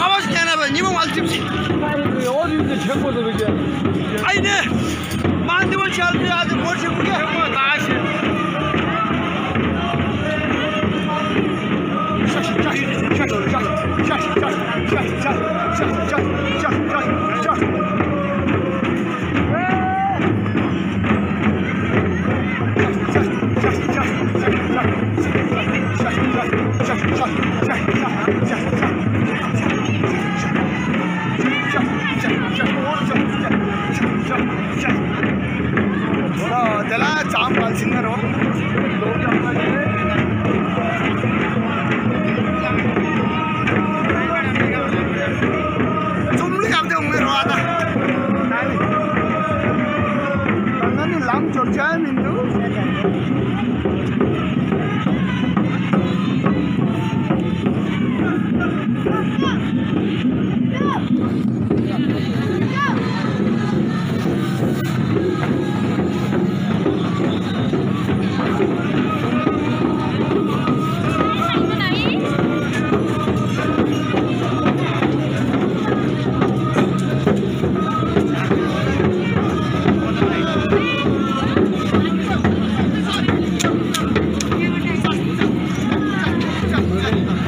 Kavaş gene be, niye mal tipsi? O yüzden çek oldu bir kere. Aynı. Mandıma çaldı ya, borçu bu kere. Daha şey. Şaş, şaş, şaş, şaş, şaş, şaş, şaş, şaş, şaş, şaş. त्याला जाम पालसिंगर हो चुमली कापते उमेर हो